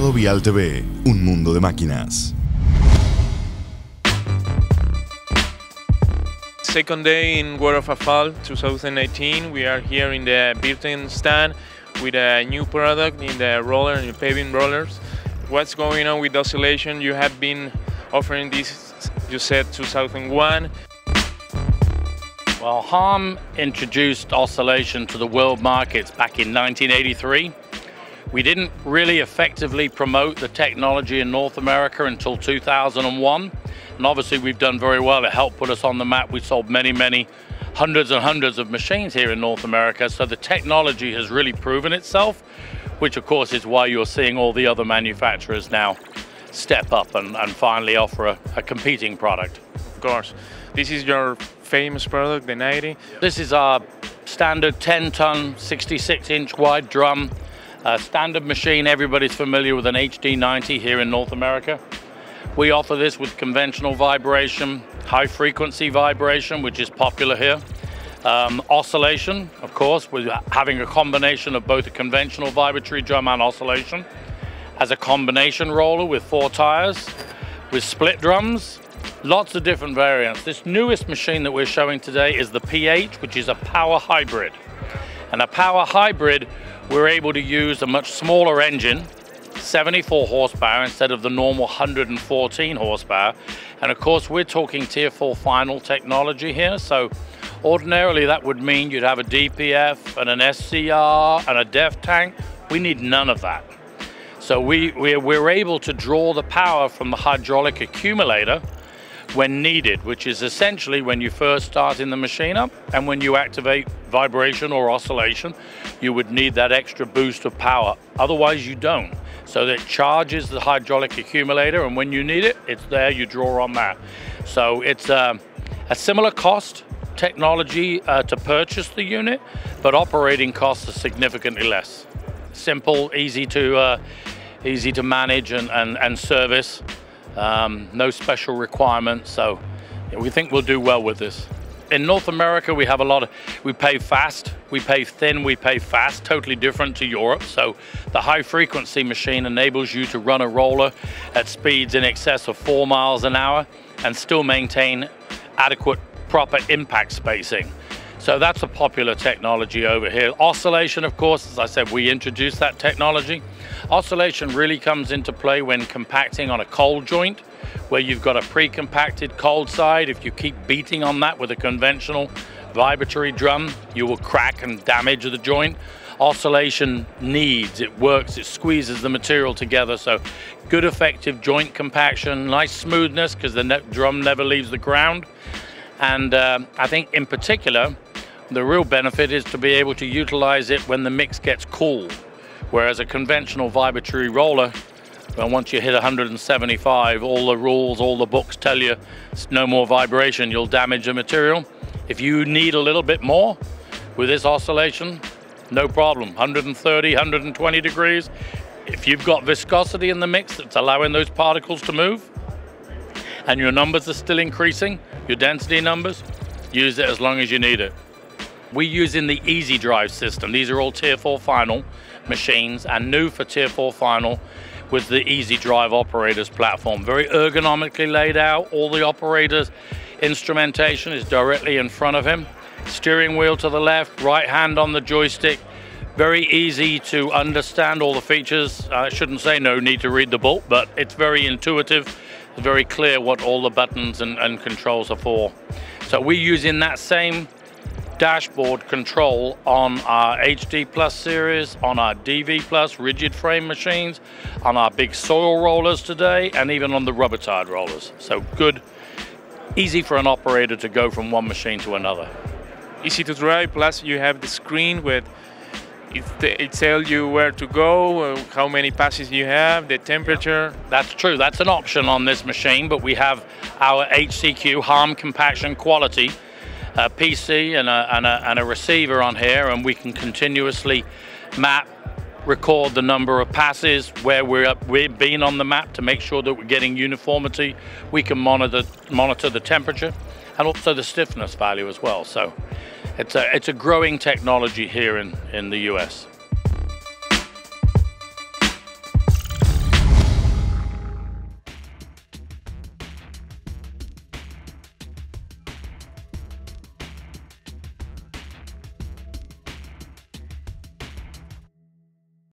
Mercado Vial TV, un mundo de máquinas. Second day in World of Asphalt 2018. We are here in the Wirtgen stand with a new product in the roller and paving rollers. What's going on with oscillation? You have been offering this, you said 2001. Well, Hamm introduced oscillation to the world markets back in 1983. We didn't really effectively promote the technology in North America until 2001. And obviously we've done very well. It helped put us on the map. We sold many, many hundreds and hundreds of machines here in North America. So the technology has really proven itself, which of course is why you're seeing all the other manufacturers now step up and, and finally offer a, a competing product. Of course. This is your famous product, the 90. This is our standard 10 ton, 66 inch wide drum. Uh, standard machine, everybody's familiar with an HD90 here in North America. We offer this with conventional vibration, high frequency vibration, which is popular here. Um, oscillation, of course, with having a combination of both a conventional vibratory drum and oscillation. As a combination roller with four tires, with split drums, lots of different variants. This newest machine that we're showing today is the PH, which is a power hybrid. And a power hybrid, we're able to use a much smaller engine, 74 horsepower instead of the normal 114 horsepower. And of course, we're talking tier four final technology here. So ordinarily that would mean you'd have a DPF and an SCR and a DEF tank. We need none of that. So we, we're, we're able to draw the power from the hydraulic accumulator when needed, which is essentially when you first start in the machine up and when you activate vibration or oscillation, you would need that extra boost of power. Otherwise you don't. So that charges the hydraulic accumulator and when you need it, it's there, you draw on that. So it's uh, a similar cost technology uh, to purchase the unit, but operating costs are significantly less. Simple, easy to, uh, easy to manage and, and, and service. Um, no special requirements, so we think we'll do well with this. In North America, we have a lot of, we pay fast, we pay thin, we pay fast, totally different to Europe. So the high frequency machine enables you to run a roller at speeds in excess of four miles an hour and still maintain adequate proper impact spacing. So that's a popular technology over here. Oscillation, of course, as I said, we introduced that technology. Oscillation really comes into play when compacting on a cold joint, where you've got a pre-compacted cold side. If you keep beating on that with a conventional vibratory drum, you will crack and damage the joint. Oscillation needs, it works, it squeezes the material together. So good effective joint compaction, nice smoothness because the drum never leaves the ground. And uh, I think in particular, the real benefit is to be able to utilize it when the mix gets cool. Whereas a conventional vibratory roller, well, once you hit 175, all the rules, all the books tell you no more vibration, you'll damage the material. If you need a little bit more with this oscillation, no problem. 130, 120 degrees. If you've got viscosity in the mix that's allowing those particles to move, and your numbers are still increasing, your density numbers, use it as long as you need it. We're using the Easy Drive system. These are all Tier 4 final machines and new for Tier 4 final with the Easy Drive operators platform. Very ergonomically laid out. All the operators instrumentation is directly in front of him. Steering wheel to the left, right hand on the joystick. Very easy to understand all the features. I shouldn't say no need to read the book, but it's very intuitive. Very clear what all the buttons and, and controls are for. So we're using that same dashboard control on our HD Plus series, on our DV Plus rigid frame machines, on our big soil rollers today, and even on the rubber tired rollers. So good, easy for an operator to go from one machine to another. Easy to drive, plus you have the screen with it, it tells you where to go, uh, how many passes you have, the temperature. That's true, that's an option on this machine, but we have our HCQ Hamm compaction quality a PC and a, and, a, and a receiver on here and we can continuously map record the number of passes where we're up, we've been on the map to make sure that we're getting uniformity. We can monitor monitor the temperature and also the stiffness value as well. So it's a it's a growing technology here in in the US.